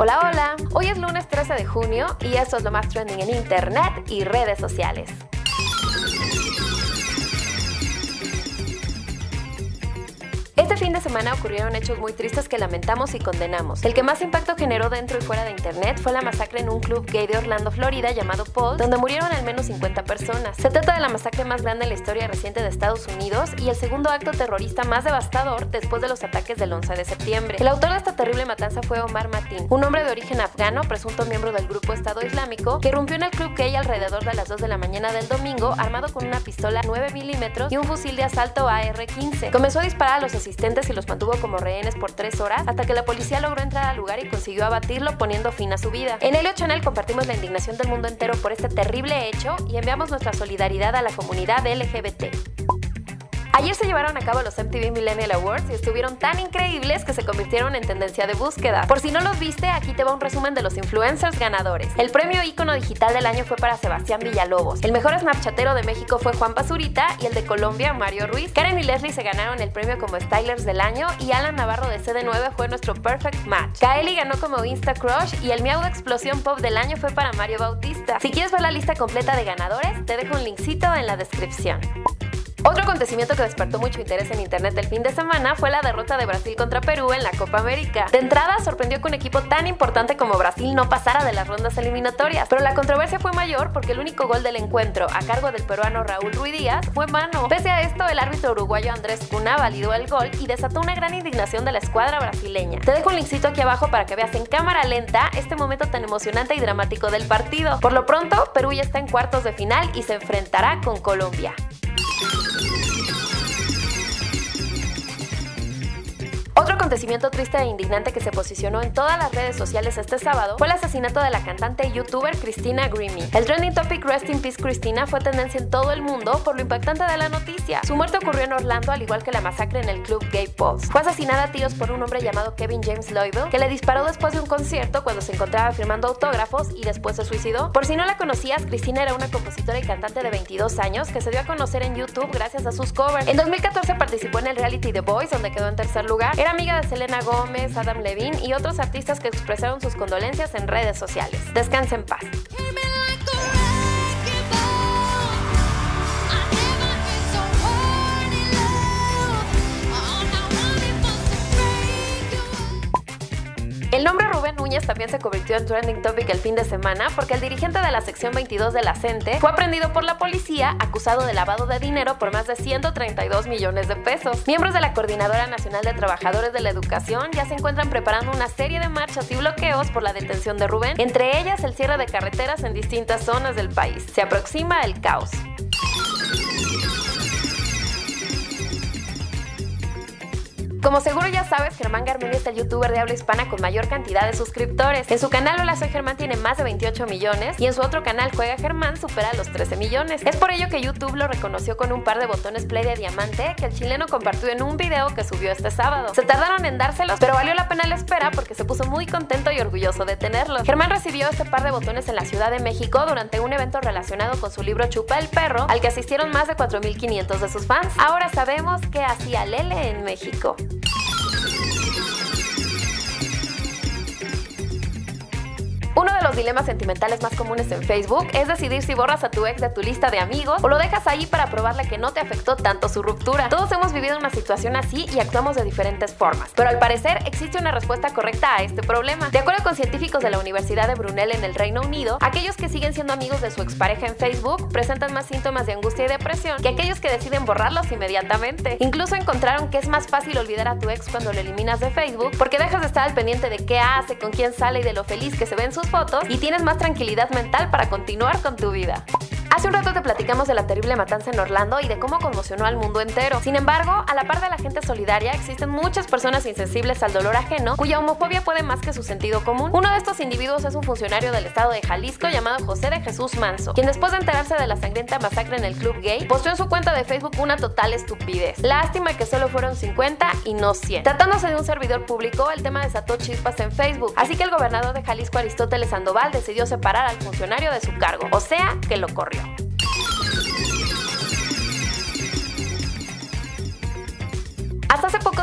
Hola, hola. Hoy es lunes 13 de junio y esto es lo más trending en internet y redes sociales. Este fin de semana ocurrieron hechos muy tristes que lamentamos y condenamos. El que más impacto generó dentro y fuera de internet fue la masacre en un club gay de Orlando, Florida, llamado Paul, donde murieron al menos 50 personas. Se trata de la masacre más grande en la historia reciente de Estados Unidos y el segundo acto terrorista más devastador después de los ataques del 11 de septiembre. El autor de esta terrible matanza fue Omar Matin, un hombre de origen afgano, presunto miembro del grupo Estado Islámico, que irrumpió en el club gay alrededor de las 2 de la mañana del domingo, armado con una pistola 9 milímetros y un fusil de asalto AR-15. Comenzó a disparar a los asistentes y los mantuvo como rehenes por tres horas hasta que la policía logró entrar al lugar y consiguió abatirlo poniendo fin a su vida. En Helio Channel compartimos la indignación del mundo entero por este terrible hecho y enviamos nuestra solidaridad a la comunidad LGBT. Ayer se llevaron a cabo los MTV Millennial Awards y estuvieron tan increíbles que se convirtieron en tendencia de búsqueda. Por si no los viste, aquí te va un resumen de los influencers ganadores. El premio ícono digital del año fue para Sebastián Villalobos. El mejor snapchatero de México fue Juan Pazurita y el de Colombia, Mario Ruiz. Karen y Leslie se ganaron el premio como Stylers del año y Alan Navarro de CD9 fue nuestro Perfect Match. Kaeli ganó como Insta Crush y el Miau de Explosión Pop del año fue para Mario Bautista. Si quieres ver la lista completa de ganadores, te dejo un linkcito en la descripción. Otro acontecimiento que despertó mucho interés en internet el fin de semana fue la derrota de Brasil contra Perú en la Copa América. De entrada sorprendió que un equipo tan importante como Brasil no pasara de las rondas eliminatorias, pero la controversia fue mayor porque el único gol del encuentro a cargo del peruano Raúl Ruiz Díaz fue mano. Pese a esto, el árbitro uruguayo Andrés Cuna validó el gol y desató una gran indignación de la escuadra brasileña. Te dejo un linkcito aquí abajo para que veas en cámara lenta este momento tan emocionante y dramático del partido. Por lo pronto, Perú ya está en cuartos de final y se enfrentará con Colombia. Acontecimiento triste e indignante que se posicionó en todas las redes sociales este sábado fue el asesinato de la cantante y youtuber Christina Grimmie. El trending topic Rest in Peace Christina fue tendencia en todo el mundo por lo impactante de la noticia. Su muerte ocurrió en Orlando al igual que la masacre en el club Gay Pulse. Fue asesinada a tiros por un hombre llamado Kevin James Loyville que le disparó después de un concierto cuando se encontraba firmando autógrafos y después se suicidó. Por si no la conocías, Christina era una compositora y cantante de 22 años que se dio a conocer en YouTube gracias a sus covers. En 2014 participó en el reality The Voice donde quedó en tercer lugar. Era amiga de Selena Gómez, Adam Levine y otros artistas que expresaron sus condolencias en redes sociales. Descanse en paz. También se convirtió en trending topic el fin de semana porque el dirigente de la sección 22 de la CENTE fue aprendido por la policía acusado de lavado de dinero por más de 132 millones de pesos. Miembros de la Coordinadora Nacional de Trabajadores de la Educación ya se encuentran preparando una serie de marchas y bloqueos por la detención de Rubén, entre ellas el cierre de carreteras en distintas zonas del país. Se aproxima el caos. Como seguro ya sabes, Germán Garmendia es el youtuber de habla hispana con mayor cantidad de suscriptores. En su canal Hola Soy Germán tiene más de 28 millones y en su otro canal Juega Germán supera los 13 millones. Es por ello que YouTube lo reconoció con un par de botones play de diamante que el chileno compartió en un video que subió este sábado. Se tardaron en dárselos, pero valió la pena la espera porque se puso muy contento y orgulloso de tenerlos. Germán recibió este par de botones en la Ciudad de México durante un evento relacionado con su libro Chupa el Perro, al que asistieron más de 4.500 de sus fans. Ahora sabemos qué hacía Lele en México. Dilemas sentimentales más comunes en Facebook es decidir si borras a tu ex de tu lista de amigos o lo dejas ahí para probarle que no te afectó tanto su ruptura. Todos hemos vivido una situación así y actuamos de diferentes formas, pero al parecer existe una respuesta correcta a este problema. De acuerdo con científicos de la Universidad de Brunel en el Reino Unido, aquellos que siguen siendo amigos de su expareja en Facebook presentan más síntomas de angustia y depresión que aquellos que deciden borrarlos inmediatamente. Incluso encontraron que es más fácil olvidar a tu ex cuando lo eliminas de Facebook porque dejas de estar al pendiente de qué hace, con quién sale y de lo feliz que se ven sus fotos y tienes más tranquilidad mental para continuar con tu vida. Hace un rato te platicamos de la terrible matanza en Orlando y de cómo conmocionó al mundo entero. Sin embargo, a la par de la gente solidaria, existen muchas personas insensibles al dolor ajeno cuya homofobia puede más que su sentido común. Uno de estos individuos es un funcionario del estado de Jalisco llamado José de Jesús Manso, quien después de enterarse de la sangrienta masacre en el club gay, posteó en su cuenta de Facebook una total estupidez. Lástima que solo fueron 50 y no 100. Tratándose de un servidor público, el tema desató chispas en Facebook, así que el gobernador de Jalisco Aristóteles Sandoval decidió separar al funcionario de su cargo, o sea, que lo corrió.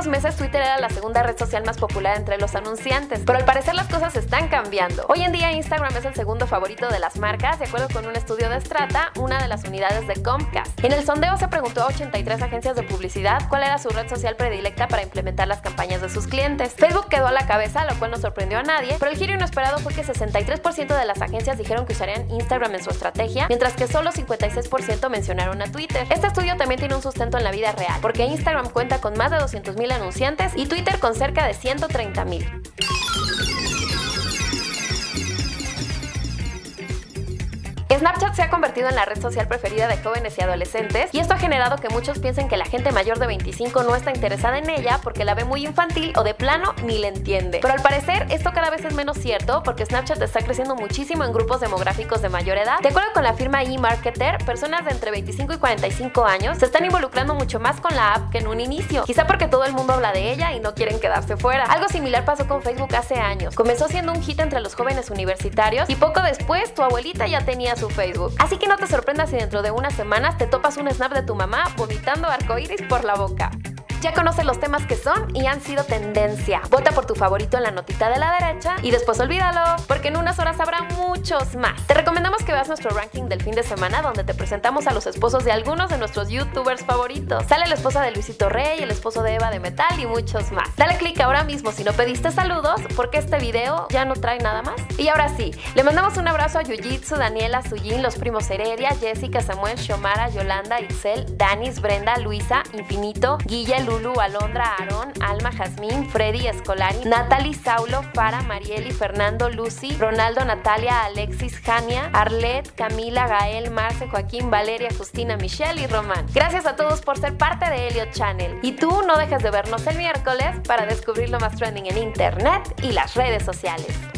Unos meses Twitter era la segunda red social más popular entre los anunciantes, pero al parecer las cosas están cambiando. Hoy en día Instagram es el segundo favorito de las marcas, de acuerdo con un estudio de Strata, una de las unidades de Comcast. En el sondeo se preguntó a 83 agencias de publicidad cuál era su red social predilecta para implementar las campañas de sus clientes. Facebook quedó a la cabeza, lo cual no sorprendió a nadie, pero el giro inesperado fue que 63% de las agencias dijeron que usarían Instagram en su estrategia, mientras que solo 56% mencionaron a Twitter. Este estudio también tiene un sustento en la vida real, porque Instagram cuenta con más de 200.000 anunciantes y Twitter con cerca de 130.000. Snapchat se ha convertido en la red social preferida de jóvenes y adolescentes y esto ha generado que muchos piensen que la gente mayor de 25 no está interesada en ella porque la ve muy infantil o de plano ni le entiende. Pero al parecer esto cada vez es menos cierto porque Snapchat está creciendo muchísimo en grupos demográficos de mayor edad. De acuerdo con la firma eMarketer, personas de entre 25 y 45 años se están involucrando mucho más con la app que en un inicio, quizá porque todo el mundo habla de ella y no quieren quedarse fuera. Algo similar pasó con Facebook hace años. Comenzó siendo un hit entre los jóvenes universitarios y poco después tu abuelita ya tenía su Facebook. Así que no te sorprendas si dentro de unas semanas te topas un snap de tu mamá vomitando arcoíris por la boca. Ya conoces los temas que son y han sido tendencia. Vota por tu favorito en la notita de la derecha y después olvídalo, porque en unas horas habrá muchos más. Te recomendamos que veas nuestro ranking del fin de semana donde te presentamos a los esposos de algunos de nuestros youtubers favoritos. Sale la esposa de Luisito Rey, el esposo de Eva de Metal y muchos más. Dale click ahora mismo si no pediste saludos, porque este video ya no trae nada más. Y ahora sí, le mandamos un abrazo a Yujitsu, Daniela, Sujin, los primos Heredia, Jessica, Samuel, Xiomara, Yolanda, Itzel, Danis, Brenda, Luisa, Infinito, Guilla, Lulu, Alondra, Aarón, Alma, Jazmín, Freddy, Escolari, Natalie, Saulo, Fara, Marieli, Fernando, Lucy, Ronaldo, Natalia, Alexis, Jania, Arlet, Camila, Gael, Marce, Joaquín, Valeria, Justina, Michelle y Román. Gracias a todos por ser parte de Elliot Channel. Y tú no dejes de vernos el miércoles para descubrir lo más trending en internet y las redes sociales.